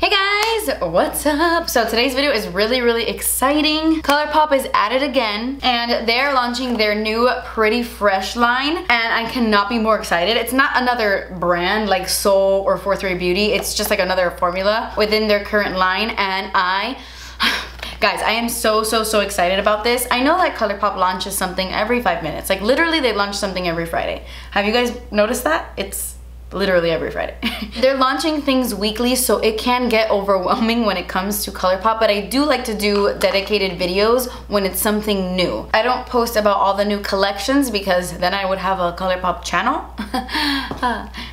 Hey guys, what's up? So today's video is really, really exciting. ColourPop is at it again and they're launching their new Pretty Fresh line and I cannot be more excited. It's not another brand like Sol or Fourth Ray Beauty. It's just like another formula within their current line and I Guys, I am so, so, so excited about this. I know that ColourPop launches something every five minutes. Like literally they launch something every Friday. Have you guys noticed that? It's literally every Friday. They're launching things weekly so it can get overwhelming when it comes to ColourPop but I do like to do dedicated videos when it's something new. I don't post about all the new collections because then I would have a ColourPop channel.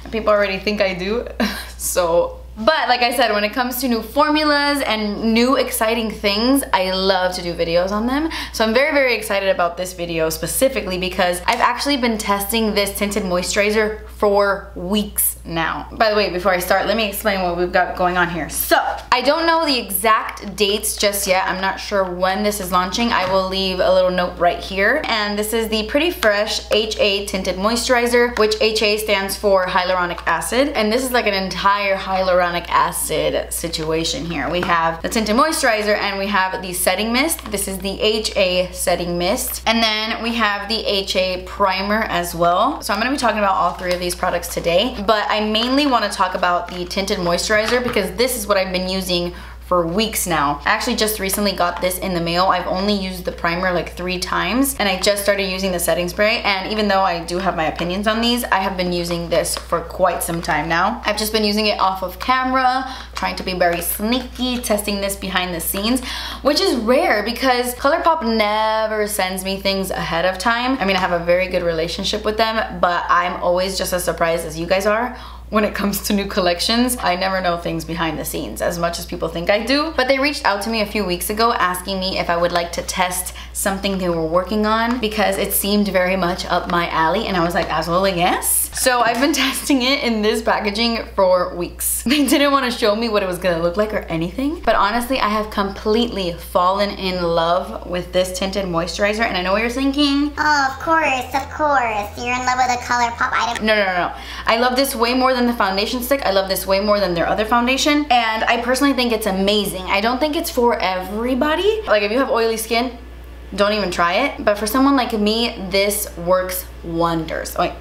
People already think I do so but like I said, when it comes to new formulas and new exciting things, I love to do videos on them. So I'm very, very excited about this video specifically because I've actually been testing this tinted moisturizer for weeks now. By the way, before I start, let me explain what we've got going on here. So, I don't know the exact dates just yet. I'm not sure when this is launching. I will leave a little note right here. And this is the Pretty Fresh HA Tinted Moisturizer, which HA stands for hyaluronic acid. And this is like an entire hyaluronic acid situation here. We have the tinted moisturizer and we have the setting mist. This is the HA setting mist. And then we have the HA primer as well. So I'm gonna be talking about all three of these products today, but I mainly wanna talk about the tinted moisturizer because this is what I've been using for weeks now. I actually just recently got this in the mail. I've only used the primer like three times and I just started using the setting spray and even though I do have my opinions on these, I have been using this for quite some time now. I've just been using it off of camera, trying to be very sneaky, testing this behind the scenes, which is rare because ColourPop never sends me things ahead of time. I mean, I have a very good relationship with them, but I'm always just as surprised as you guys are when it comes to new collections. I never know things behind the scenes as much as people think I do. But they reached out to me a few weeks ago asking me if I would like to test something they were working on because it seemed very much up my alley and I was like, absolutely yes. So I've been testing it in this packaging for weeks. They didn't want to show me what it was gonna look like or anything, but honestly, I have completely fallen in love with this tinted moisturizer and I know what you're thinking. Oh, of course, of course. You're in love with a ColourPop item. No, no, no, no. I love this way more than the foundation stick. I love this way more than their other foundation. And I personally think it's amazing. I don't think it's for everybody. Like if you have oily skin, don't even try it. But for someone like me, this works wonders. Wait.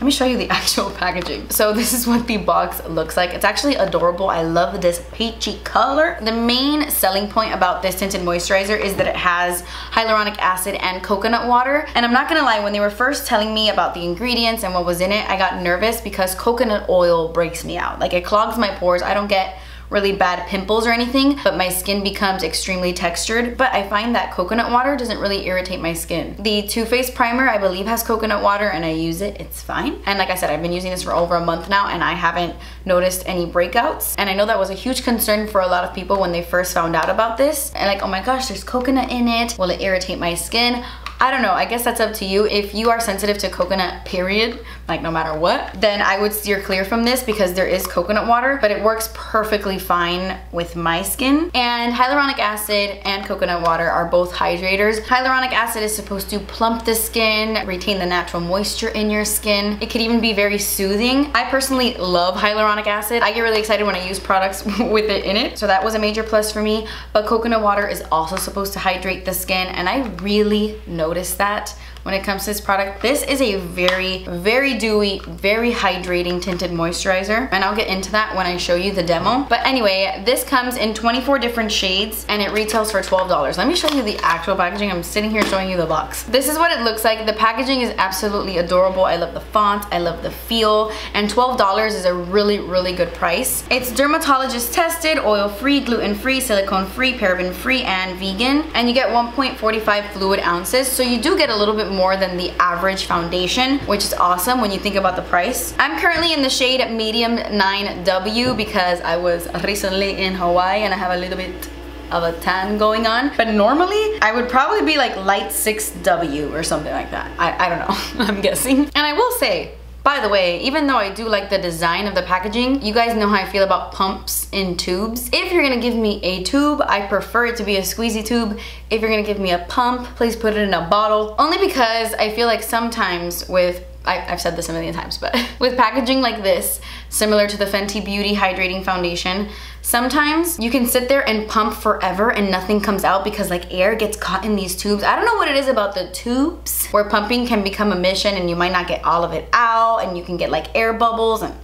Let me show you the actual packaging. So this is what the box looks like. It's actually adorable. I love this peachy color. The main selling point about this tinted moisturizer is that it has hyaluronic acid and coconut water. And I'm not gonna lie, when they were first telling me about the ingredients and what was in it, I got nervous because coconut oil breaks me out. Like it clogs my pores. I don't get really bad pimples or anything, but my skin becomes extremely textured. But I find that coconut water doesn't really irritate my skin. The Too Faced primer, I believe has coconut water and I use it, it's fine. And like I said, I've been using this for over a month now and I haven't noticed any breakouts. And I know that was a huge concern for a lot of people when they first found out about this. And like, oh my gosh, there's coconut in it. Will it irritate my skin? I don't know, I guess that's up to you. If you are sensitive to coconut, period, like no matter what, then I would steer clear from this because there is coconut water, but it works perfectly fine with my skin. And hyaluronic acid and coconut water are both hydrators. Hyaluronic acid is supposed to plump the skin, retain the natural moisture in your skin. It could even be very soothing. I personally love hyaluronic acid. I get really excited when I use products with it in it, so that was a major plus for me. But coconut water is also supposed to hydrate the skin, and I really know notice that when it comes to this product. This is a very, very dewy, very hydrating tinted moisturizer. And I'll get into that when I show you the demo. But anyway, this comes in 24 different shades and it retails for $12. Let me show you the actual packaging. I'm sitting here showing you the box. This is what it looks like. The packaging is absolutely adorable. I love the font. I love the feel. And $12 is a really, really good price. It's dermatologist tested, oil-free, gluten-free, silicone-free, paraben-free, and vegan. And you get 1.45 fluid ounces. So you do get a little more than the average foundation, which is awesome when you think about the price. I'm currently in the shade medium 9W because I was recently in Hawaii and I have a little bit of a tan going on. But normally, I would probably be like light 6W or something like that. I, I don't know, I'm guessing. And I will say, by the way, even though I do like the design of the packaging, you guys know how I feel about pumps in tubes. If you're gonna give me a tube, I prefer it to be a squeezy tube. If you're gonna give me a pump, please put it in a bottle. Only because I feel like sometimes with I, have said this a million times, but with packaging like this, similar to the Fenty Beauty Hydrating Foundation. Sometimes you can sit there and pump forever and nothing comes out because like air gets caught in these tubes. I don't know what it is about the tubes where pumping can become a mission and you might not get all of it out and you can get like air bubbles and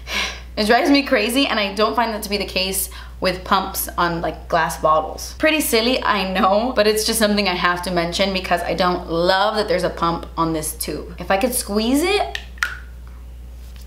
it drives me crazy and I don't find that to be the case with pumps on like glass bottles. Pretty silly, I know, but it's just something I have to mention because I don't love that there's a pump on this tube. If I could squeeze it,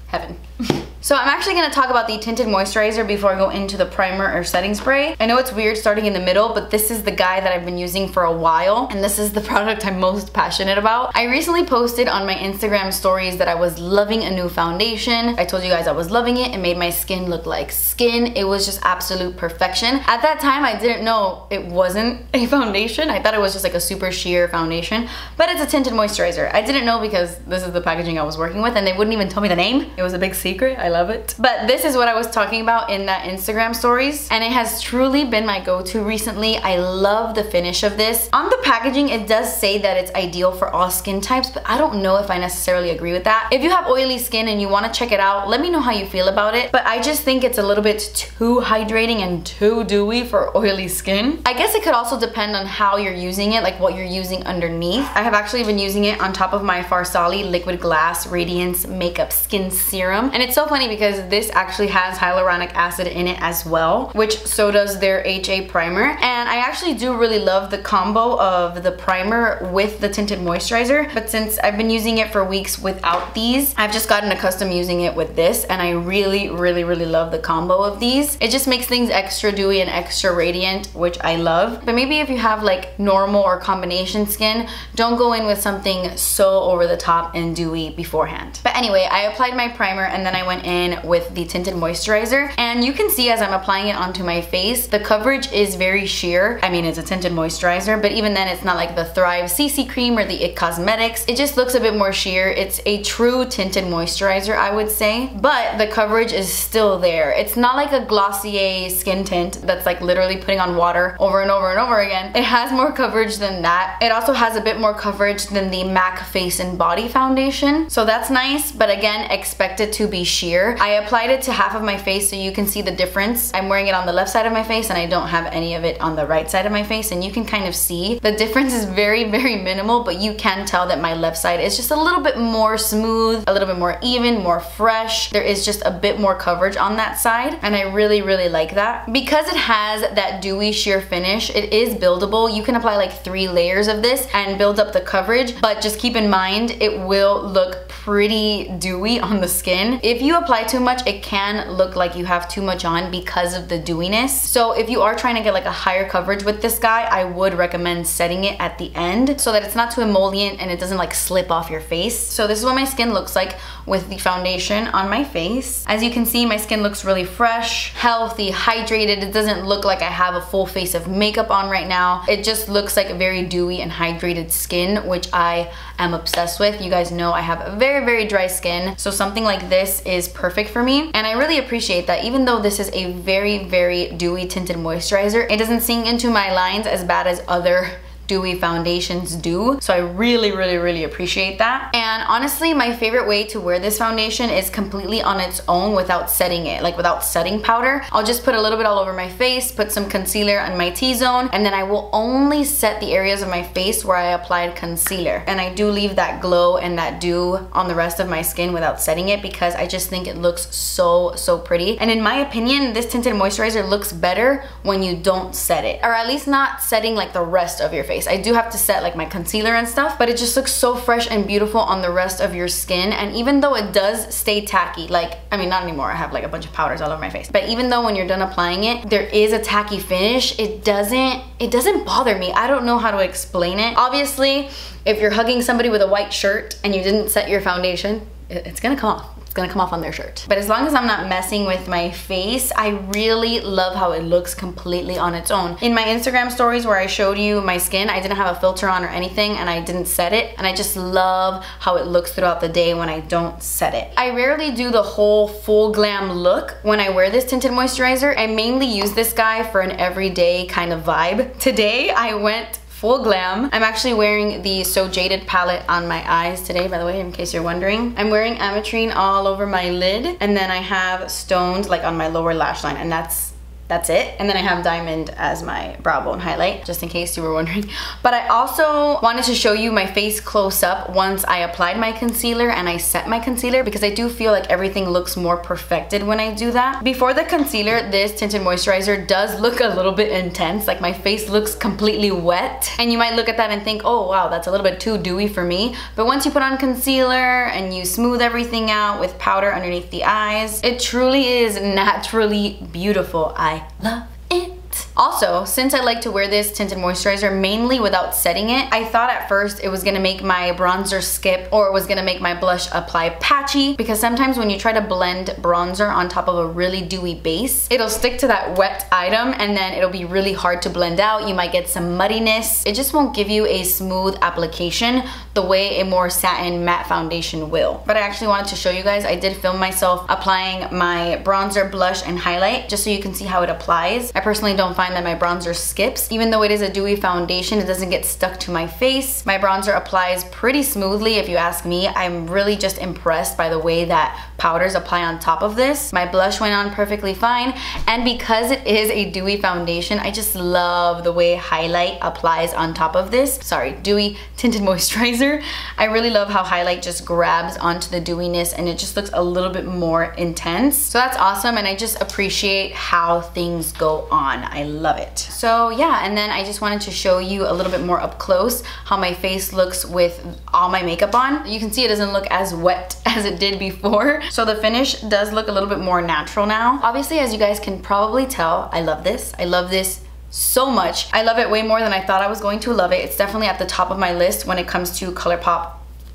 heaven. So I'm actually gonna talk about the tinted moisturizer before I go into the primer or setting spray. I know it's weird starting in the middle, but this is the guy that I've been using for a while, and this is the product I'm most passionate about. I recently posted on my Instagram stories that I was loving a new foundation. I told you guys I was loving it. It made my skin look like skin. It was just absolute perfection. At that time, I didn't know it wasn't a foundation. I thought it was just like a super sheer foundation, but it's a tinted moisturizer. I didn't know because this is the packaging I was working with, and they wouldn't even tell me the name. It was a big secret. I I love it. But this is what I was talking about in that Instagram stories and it has truly been my go-to recently. I love the finish of this. On the packaging, it does say that it's ideal for all skin types, but I don't know if I necessarily agree with that. If you have oily skin and you wanna check it out, let me know how you feel about it. But I just think it's a little bit too hydrating and too dewy for oily skin. I guess it could also depend on how you're using it, like what you're using underneath. I have actually been using it on top of my Farsali Liquid Glass Radiance Makeup Skin Serum. And it's so funny funny because this actually has hyaluronic acid in it as well, which so does their HA primer. And I actually do really love the combo of the primer with the tinted moisturizer. But since I've been using it for weeks without these, I've just gotten accustomed using it with this. And I really, really, really love the combo of these. It just makes things extra dewy and extra radiant, which I love. But maybe if you have like normal or combination skin, don't go in with something so over the top and dewy beforehand. But anyway, I applied my primer and then I went in with the tinted moisturizer. And you can see as I'm applying it onto my face, the coverage is very sheer. I mean, it's a tinted moisturizer, but even then it's not like the Thrive CC cream or the IT Cosmetics. It just looks a bit more sheer. It's a true tinted moisturizer, I would say, but the coverage is still there. It's not like a Glossier skin tint that's like literally putting on water over and over and over again. It has more coverage than that. It also has a bit more coverage than the MAC Face and Body Foundation. So that's nice, but again, expect it to be sheer here. I applied it to half of my face so you can see the difference. I'm wearing it on the left side of my face and I don't have any of it on the right side of my face and you can kind of see the difference is very, very minimal, but you can tell that my left side is just a little bit more smooth, a little bit more even, more fresh. There is just a bit more coverage on that side and I really, really like that. Because it has that dewy sheer finish, it is buildable. You can apply like three layers of this and build up the coverage, but just keep in mind it will look pretty dewy on the skin. If you apply too much, it can look like you have too much on because of the dewiness. So if you are trying to get like a higher coverage with this guy, I would recommend setting it at the end so that it's not too emollient and it doesn't like slip off your face. So this is what my skin looks like with the foundation on my face. As you can see, my skin looks really fresh, healthy, hydrated. It doesn't look like I have a full face of makeup on right now. It just looks like a very dewy and hydrated skin, which I am obsessed with. You guys know I have a very, very dry skin, so something like this is perfect for me. And I really appreciate that even though this is a very, very dewy tinted moisturizer, it doesn't sink into my lines as bad as other dewy foundations do. So I really, really, really appreciate that. And honestly, my favorite way to wear this foundation is completely on its own without setting it, like without setting powder. I'll just put a little bit all over my face, put some concealer on my T-zone, and then I will only set the areas of my face where I applied concealer. And I do leave that glow and that dew on the rest of my skin without setting it because I just think it looks so, so pretty. And in my opinion, this tinted moisturizer looks better when you don't set it, or at least not setting like the rest of your face face. I do have to set like my concealer and stuff, but it just looks so fresh and beautiful on the rest of your skin. And even though it does stay tacky, like, I mean, not anymore, I have like a bunch of powders all over my face. But even though when you're done applying it, there is a tacky finish, it doesn't, it doesn't bother me. I don't know how to explain it. Obviously, if you're hugging somebody with a white shirt and you didn't set your foundation, it's gonna come off it's gonna come off on their shirt. But as long as I'm not messing with my face, I really love how it looks completely on its own. In my Instagram stories where I showed you my skin, I didn't have a filter on or anything and I didn't set it. And I just love how it looks throughout the day when I don't set it. I rarely do the whole full glam look when I wear this tinted moisturizer. I mainly use this guy for an everyday kind of vibe. Today I went full glam. I'm actually wearing the So Jaded palette on my eyes today, by the way, in case you're wondering. I'm wearing ametrine all over my lid, and then I have stones like on my lower lash line, and that's that's it. And then I have diamond as my brow bone highlight, just in case you were wondering. But I also wanted to show you my face close up once I applied my concealer and I set my concealer because I do feel like everything looks more perfected when I do that. Before the concealer, this tinted moisturizer does look a little bit intense. Like my face looks completely wet. And you might look at that and think, oh wow, that's a little bit too dewy for me. But once you put on concealer and you smooth everything out with powder underneath the eyes, it truly is naturally beautiful. I love it. Also, since I like to wear this tinted moisturizer mainly without setting it, I thought at first it was gonna make my bronzer skip or it was gonna make my blush apply patchy because sometimes when you try to blend bronzer on top of a really dewy base, it'll stick to that wet item and then it'll be really hard to blend out. You might get some muddiness. It just won't give you a smooth application the way a more satin matte foundation will. But I actually wanted to show you guys, I did film myself applying my bronzer, blush, and highlight just so you can see how it applies. I personally don't find that my bronzer skips. Even though it is a dewy foundation, it doesn't get stuck to my face. My bronzer applies pretty smoothly if you ask me. I'm really just impressed by the way that powders apply on top of this. My blush went on perfectly fine. And because it is a dewy foundation, I just love the way highlight applies on top of this. Sorry, dewy tinted moisturizer. I really love how highlight just grabs onto the dewiness and it just looks a little bit more intense. So that's awesome and I just appreciate how things go on. I love it. So yeah, and then I just wanted to show you a little bit more up close how my face looks with all my makeup on. You can see it doesn't look as wet as it did before. So the finish does look a little bit more natural now. Obviously, as you guys can probably tell, I love this. I love this so much. I love it way more than I thought I was going to love it. It's definitely at the top of my list when it comes to ColourPop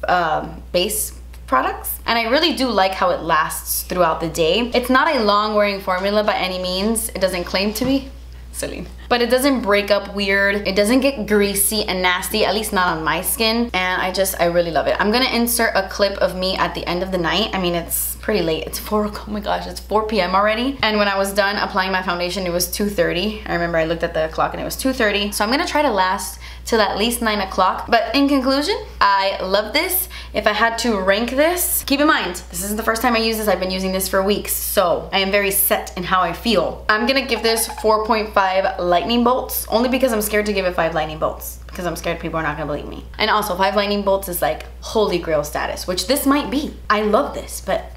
um, base products and I really do like how it lasts throughout the day. It's not a long wearing formula by any means. It doesn't claim to be. Celine. But it doesn't break up weird. It doesn't get greasy and nasty, at least not on my skin. And I just, I really love it. I'm gonna insert a clip of me at the end of the night. I mean, it's pretty late. It's 4, oh my gosh, it's 4 p.m. already. And when I was done applying my foundation, it was 2.30. I remember I looked at the clock and it was 2.30. So I'm gonna try to last till at least 9 o'clock. But in conclusion, I love this. If I had to rank this, keep in mind, this isn't the first time I use this. I've been using this for weeks. So I am very set in how I feel. I'm gonna give this 4.5 lightning bolts, only because I'm scared to give it 5 lightning bolts because I'm scared people are not gonna believe me. And also, 5 lightning bolts is like holy grail status, which this might be. I love this, but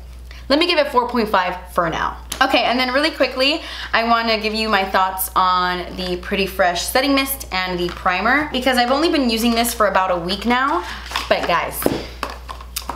let me give it 4.5 for now. Okay, and then really quickly, I wanna give you my thoughts on the Pretty Fresh Setting Mist and the primer because I've only been using this for about a week now, but guys,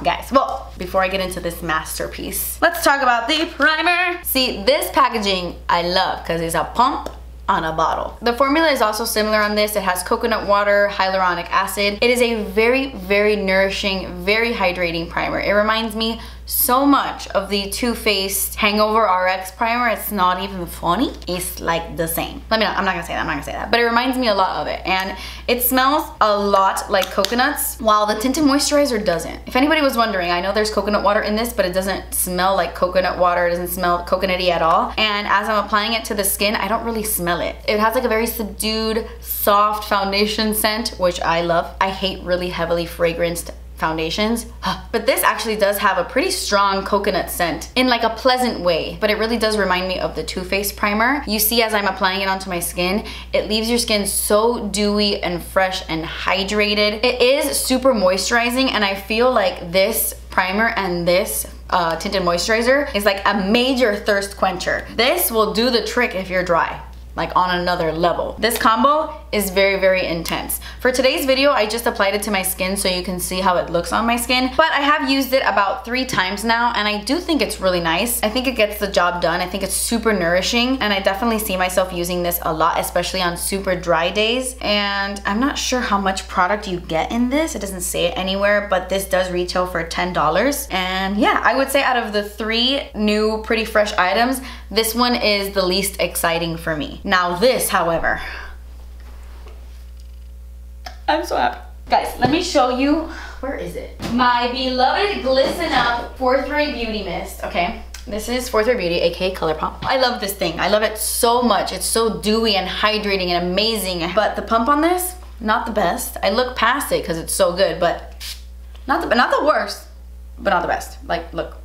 guys. Well, before I get into this masterpiece, let's talk about the primer. See, this packaging I love because it's a pump on a bottle. The formula is also similar on this. It has coconut water, hyaluronic acid. It is a very, very nourishing, very hydrating primer. It reminds me so much of the Too Faced Hangover RX primer. It's not even funny. It's like the same. Let me know. I'm not gonna say that. I'm not gonna say that. But it reminds me a lot of it. And it smells a lot like coconuts while the tinted moisturizer doesn't. If anybody was wondering, I know there's coconut water in this, but it doesn't smell like coconut water. It doesn't smell coconutty at all. And as I'm applying it to the skin, I don't really smell it. It has like a very subdued, soft foundation scent, which I love. I hate really heavily fragranced foundations. But this actually does have a pretty strong coconut scent in like a pleasant way, but it really does remind me of the Too Faced primer. You see as I'm applying it onto my skin, it leaves your skin so dewy and fresh and hydrated. It is super moisturizing and I feel like this primer and this uh, tinted moisturizer is like a major thirst quencher. This will do the trick if you're dry like on another level. This combo is very, very intense. For today's video, I just applied it to my skin so you can see how it looks on my skin, but I have used it about three times now and I do think it's really nice. I think it gets the job done. I think it's super nourishing and I definitely see myself using this a lot, especially on super dry days. And I'm not sure how much product you get in this. It doesn't say it anywhere, but this does retail for $10. And yeah, I would say out of the three new Pretty Fresh items, this one is the least exciting for me. Now this, however, I'm so happy. Guys, let me show you, where is it? My beloved Glisten Up Fourth Ray Beauty Mist, okay? This is Fourth Ray Beauty, aka ColourPop. I love this thing. I love it so much. It's so dewy and hydrating and amazing. But the pump on this, not the best. I look past it because it's so good, but not the, not the worst, but not the best. Like, look.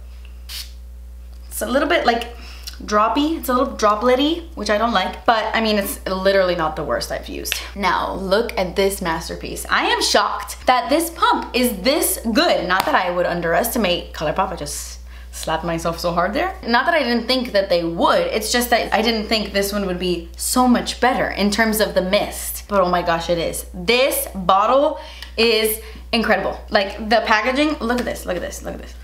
It's a little bit like droppy. It's a little dropletty, which I don't like, but I mean, it's literally not the worst I've used. Now, look at this masterpiece. I am shocked that this pump is this good. Not that I would underestimate ColourPop, I just slapped myself so hard there. Not that I didn't think that they would, it's just that I didn't think this one would be so much better in terms of the mist. But oh my gosh, it is. This bottle is incredible. Like the packaging, look at this, look at this, look at this.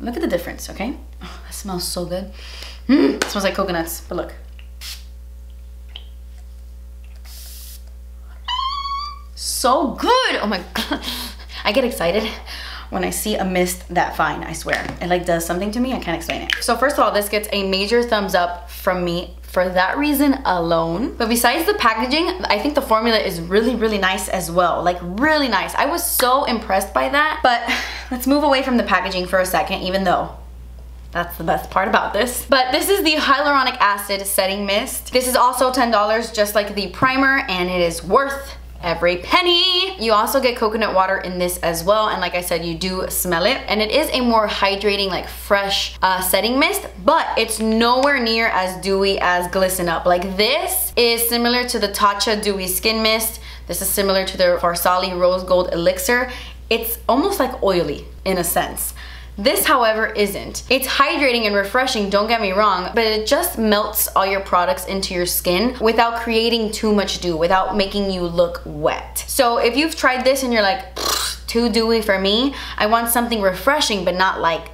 Look at the difference, okay? Oh, that smells so good. Mm, smells like coconuts, but look. So good! Oh my god. I get excited when I see a mist that fine, I swear. It like does something to me, I can't explain it. So first of all, this gets a major thumbs up from me for that reason alone. But besides the packaging, I think the formula is really, really nice as well. Like really nice. I was so impressed by that. But let's move away from the packaging for a second, even though that's the best part about this. But this is the hyaluronic acid setting mist. This is also $10 just like the primer and it is worth every penny. You also get coconut water in this as well. And like I said, you do smell it. And it is a more hydrating, like fresh uh, setting mist, but it's nowhere near as dewy as Glisten Up. Like this is similar to the Tatcha Dewy Skin Mist. This is similar to the Farsali Rose Gold Elixir. It's almost like oily in a sense. This, however, isn't. It's hydrating and refreshing, don't get me wrong, but it just melts all your products into your skin without creating too much dew, without making you look wet. So if you've tried this and you're like, too dewy for me, I want something refreshing but not like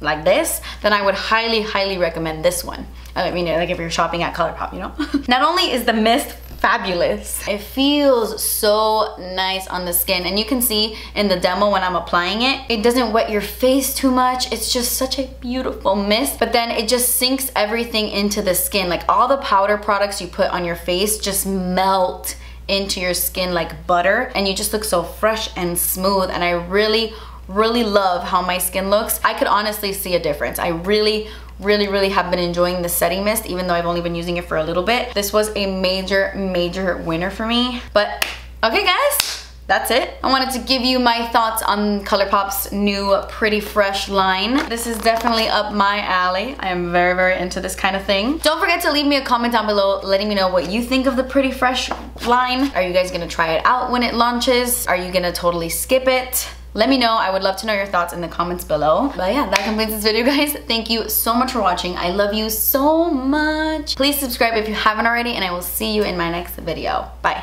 like this, then I would highly, highly recommend this one. I mean, like if you're shopping at ColourPop, you know? Not only is the mist fabulous. It feels so nice on the skin and you can see in the demo when I'm applying it, it doesn't wet your face too much. It's just such a beautiful mist, but then it just sinks everything into the skin. Like all the powder products you put on your face just melt into your skin like butter and you just look so fresh and smooth and I really really love how my skin looks. I could honestly see a difference. I really really, really have been enjoying the setting mist, even though I've only been using it for a little bit. This was a major, major winner for me. But okay guys, that's it. I wanted to give you my thoughts on ColourPop's new Pretty Fresh line. This is definitely up my alley. I am very, very into this kind of thing. Don't forget to leave me a comment down below letting me know what you think of the Pretty Fresh line. Are you guys gonna try it out when it launches? Are you gonna totally skip it? Let me know. I would love to know your thoughts in the comments below. But yeah, that completes this video, guys. Thank you so much for watching. I love you so much. Please subscribe if you haven't already, and I will see you in my next video. Bye.